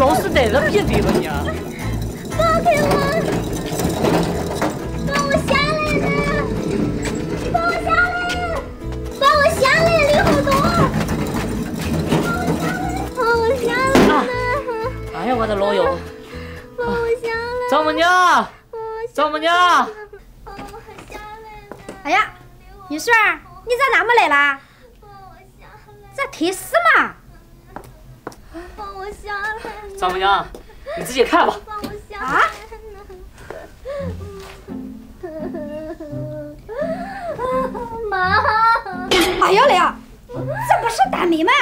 老是逮着别嘴吧你？放开我！放我下来了！放我下来！放我下来，李虎东！放我下来！放我下来！哎呀，我的老腰！放我下来！丈母娘，丈母娘！放我下来！哎呀，玉水儿，你咋那么来了？放我下来！咋忒死嘛？丈母娘，你自己看吧。啊妈！妈！哎呀嘞呀，这不是大美吗？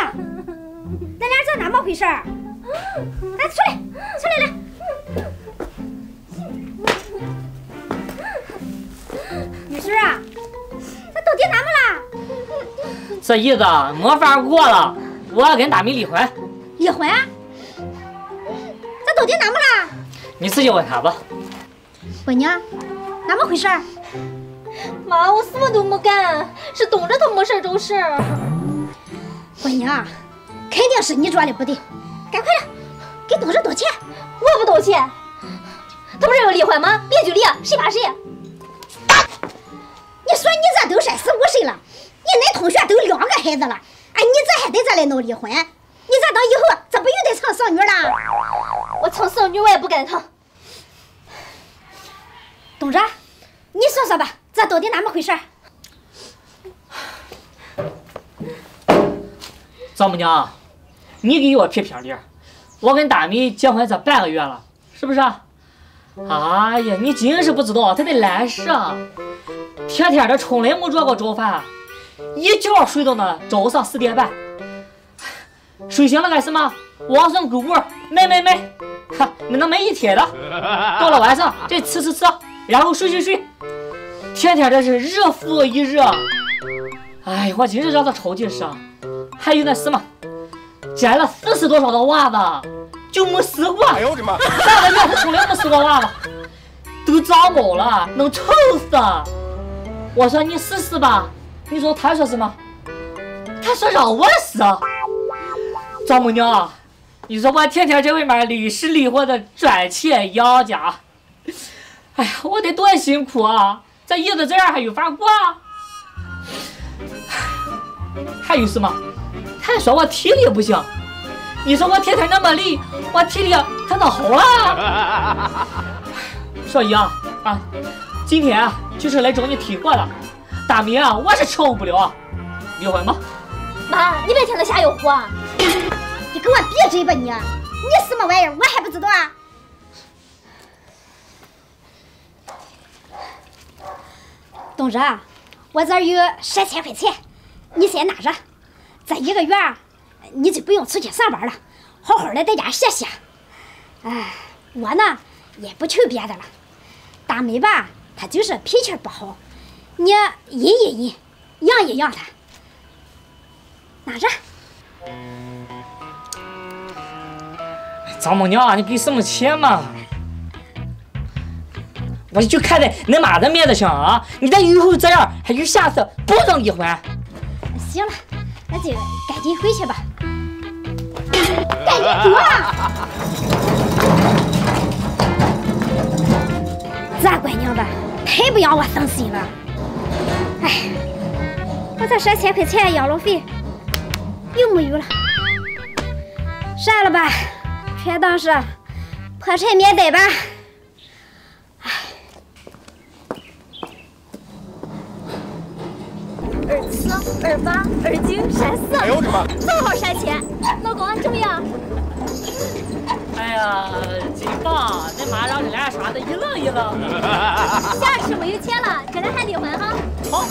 咱俩这哪么回事儿？来，出来，出来来。女士啊，这到底哪么了？这意思没法过了，我要跟大美离婚。离婚？这到底哪么了？你自己问他吧。闺女，哪么回事？妈，我什么都没干，是东着他没事找事儿。闺女啊，肯定是你做的不对，赶快的给东子道歉。我不道歉，他不是要离婚吗？别就离，谁怕谁？你说你这都三十五岁了，你恁同学都两个孩子了，哎，你这还得这来闹离婚？你这等以后这不又得成剩女了？我成剩女我也不跟他。东哲，你说说吧，这到底哪么回事？丈母娘，你给我评评理。我跟大美结婚这半个月了，是不是？哎呀，你真是不知道，他的懒事啊！天天的从来没做过早饭，一觉睡到那早上四点半。睡醒了干什么？网上购物，买买买，哈，那能买一铁的。到了晚上再吃吃吃，然后睡睡睡，天天这是日复一日。哎呀，我真是让他超级伤。还有那什么，捡了四十多双的袜子，就没洗过。哎呦我的妈！半个月他从来没洗过袜子，都长毛了，能臭死！我说你试试吧，你说他说什么？他说让我试。丈母娘，你说我天天在外面累死累活的赚钱养家，哎呀，我得多辛苦啊！这日子这样还有法过？还有什么？他还说我体力不行。你说我天天那么累，我体力他能好啊？小姨啊啊，今天啊就是来找你退货的。大米啊，我是伺候不了啊，离婚吧。妈，你别听他瞎吆喝。你给我闭嘴吧你！你什么玩意儿？我还不知道啊！东子，我这儿有三千块钱，你先拿着。这一个月你就不用出去上班了，好好的在家歇歇。哎，我呢也不求别的了。大美吧，她就是脾气不好，你忍一忍，养一养她。拿着。丈母娘，你给什么钱嘛？我就看在恁妈的面子上啊！你再以后这样，还有下次不准离婚。行了，那就赶紧回去吧。赶紧走啊！这闺娘吧，太不让我省心了。哎，我这三千块钱养老费又没有了，算了吧。全当是破财免灾吧。二七、二八、二九、三四，哎呦我的妈！正好三千，老公怎么样？哎呀，真棒！恁妈让你俩耍的一愣一愣。下次没有钱了，咱俩还离婚哈？好。